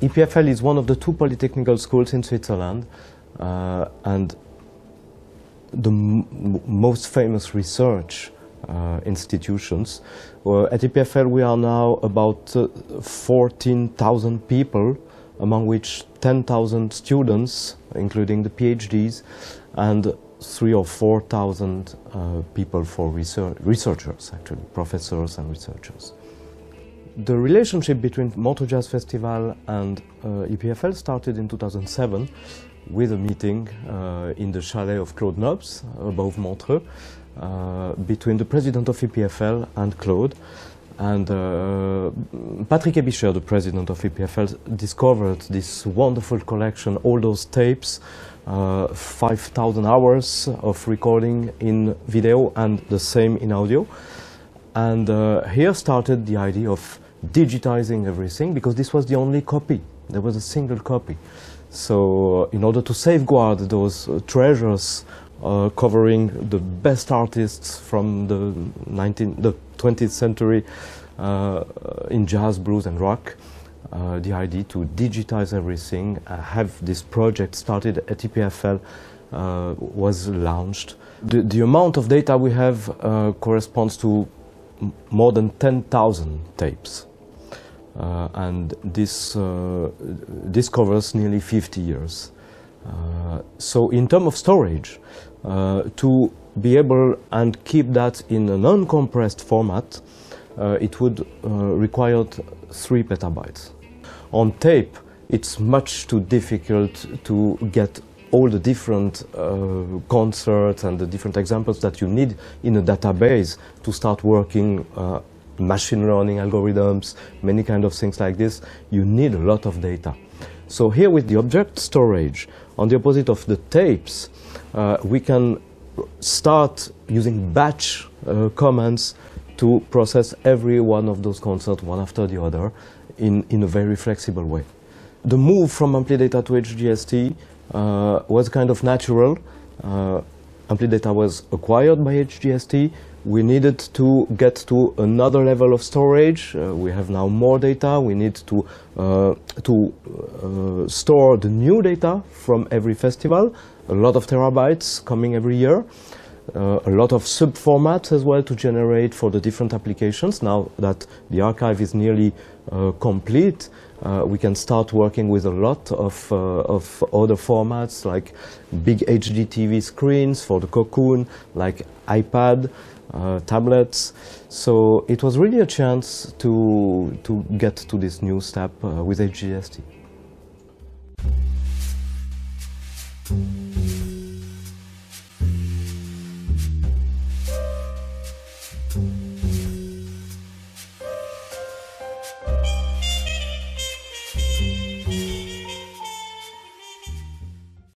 EPFL is one of the two polytechnical schools in Switzerland uh, and the most famous research uh, institutions. Uh, at EPFL we are now about uh, 14,000 people, among which 10,000 students, including the PhDs, and three or 4,000 uh, people for research, researchers, actually, professors and researchers. The relationship between Montreux Jazz Festival and uh, EPFL started in 2007 with a meeting uh, in the chalet of Claude Nobs above Montreux uh, between the president of EPFL and Claude. And uh, Patrick Aebischer, the president of EPFL, discovered this wonderful collection, all those tapes, uh, 5,000 hours of recording in video and the same in audio. And uh, here started the idea of digitizing everything because this was the only copy. There was a single copy. So in order to safeguard those uh, treasures uh, covering the best artists from the, 19, the 20th century uh, in jazz, blues and rock, uh, the idea to digitize everything, uh, have this project started at EPFL uh, was launched. The, the, amount of data we have corresponds to more than 10,000 tapes. Uh, and this, uh, this covers nearly 50 years. Uh, so in terms of storage, to be able and keep that in an uncompressed format, it would require 3 petabytes. On tape, it's much too difficult to get all the different uh, concerts and the different examples that you need in a database to start working uh, machine learning algorithms, many kind of things like this, you need a lot of data. So here with the object storage, on the opposite of the tapes, uh, we can start using batch uh, commands to process every one of those concerts one after the other in, in a very flexible way. The move from Amplidata to HGST uh, was kind of natural. Uh, Amplidata was acquired by HGST we needed to get to another level of storage. Uh, we have now more data. We need to, uh, to uh, store the new data from every festival, a lot of terabytes coming every year. Uh, a lot of sub-formats as well to generate for the different applications. Now that the archive is nearly uh, complete, uh, we can start working with a lot of, uh, of other formats like big HD TV screens for the Cocoon, like iPad, uh, tablets. So it was really a chance to, to get to this new step uh, with HGST.